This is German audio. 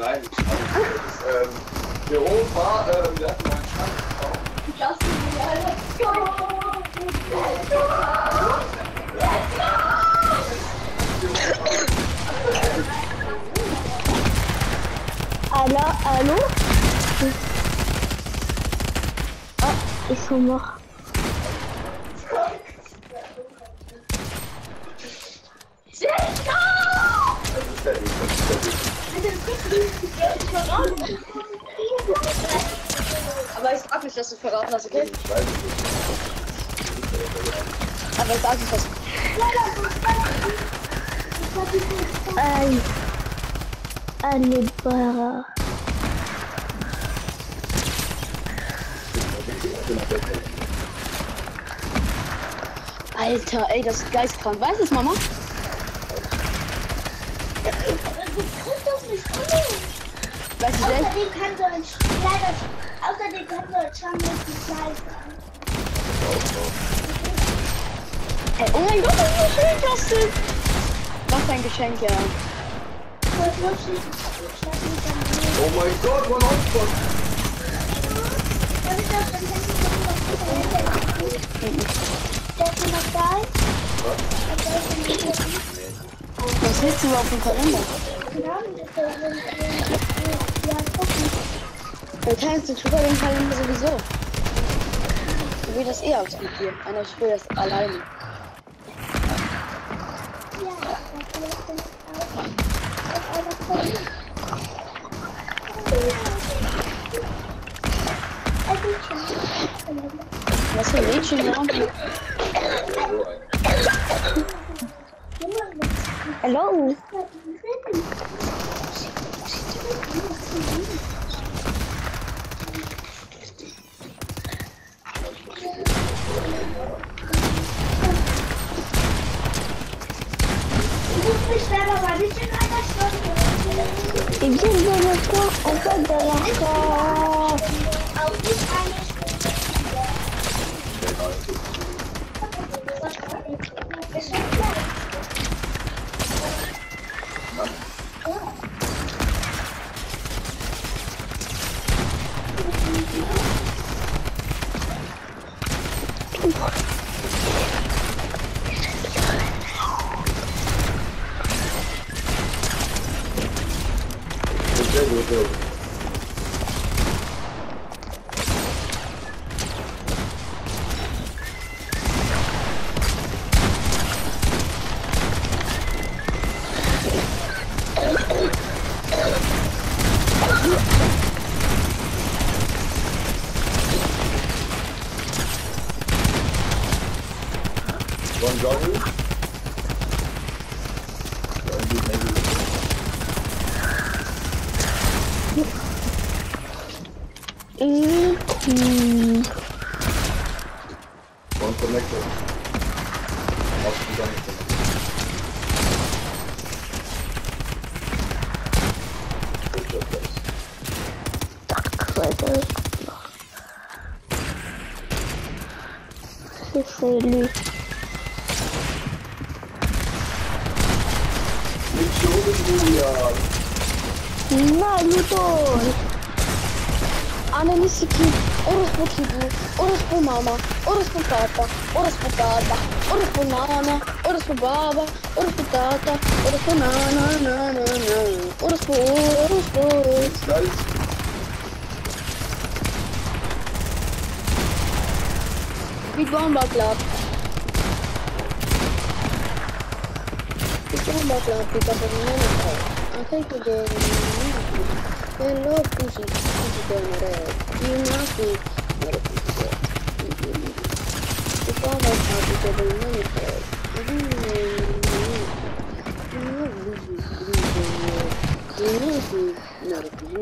Nein, nicht ähm, Der Rot war, ähm, wir hatten einen Schrank. Mal, let's go! Let's go! Let's go! Ah, ils sont morts. Aber ich sag nicht, dass du verraten hast, okay? Ich weiß es nicht. Aber ich sag nicht, dass Aïe. Allez, bara. Alter, ey, das ist geistkrank. Weißt du es, Mama? Weißt du selbst? Außerdem kann so ein kleiner, außerdem kann so ein Schwamm nicht klein sein. Ey, oh mein Gott, schön das ist. Was ein Geschenk, ja. Voll lustig. Ich weiß nicht, dann Oh mein Gott, mein Hotspot! Was ist das? Noch Der ist noch da. Ist der Was willst du überhaupt vom Kalender? Wir teilen den Sugar den Kalender sowieso. So wie das eh hier. Einer spielt das alleine. Ja, das dann schon. Was für Mädchen ein. Hallo? Sıçrama var. Niçin kaynaşlar? İki dolaşma, o kadar. Altı tane building. Na, Luton! Analisiki, orospu hibu, orospu mama, orospu tata, orospu tata, orospu nana, baba, tata, nana, nana, nana. Guys. Club. Escucharon la clásica por mi nombre. Aceite the Minaki. Then no Kushi Kushi de Mare. Minaki Mare Kushi. Escucharon la clásica por mi nombre. Así me no Kushi Kushi de Mare. Minaki Mare Kushi